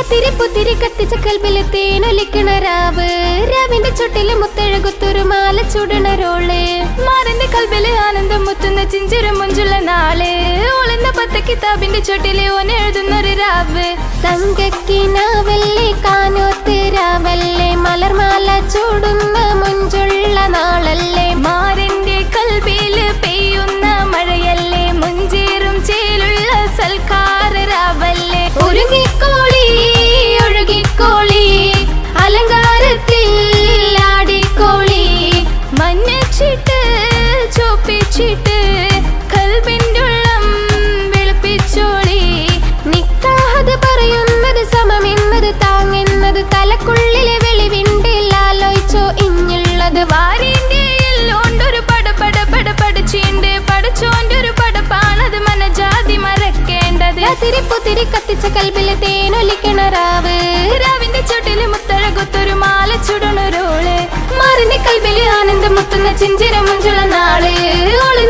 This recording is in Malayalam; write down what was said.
രാത്രി പുത്തിരി കത്തിച്ച കൽബിൽ തേനൊലിക്കണ രാവ് രാവിന്റെ ചുട്ടിൽ മുത്തഴകുത്തൊരു മാല ചുടണ റോൾ മാറിന്റെ കൽബിൽ മുഞ്ചുള്ള നാൾ. ഓളുന്ന പത്ത് കിതാബിന്റെ ചുട്ടിൽ ഓൻ എഴുതുന്നൊരു മലർമാല ചൂടുന്ന മുഞ്ചുള്ള നാളല്ലേ? മാറിന്റെ പെയ്യുന്ന മഴയല്ലേ? മുഞ്ചേറും ചേലുള്ള സൽക്കാര രാവല്ലേ? ഒരുങ്ങിക്കോളി മറക്കേണ്ടത് രാത്രി പുത്തിരി കത്തിച്ച കൽബിൽ തേനൊലിക്കണ രാവ് രാവിന്റെ ചുട്ടിൽ മുത്തഴകുത്തൊരു മാല ചുടണൊരോൾ മാറിന്റെ കൽബിൽ ആനന്ദം മുത്തുന്ന ചിഞ്ചിര നാൾ. ഓളിന്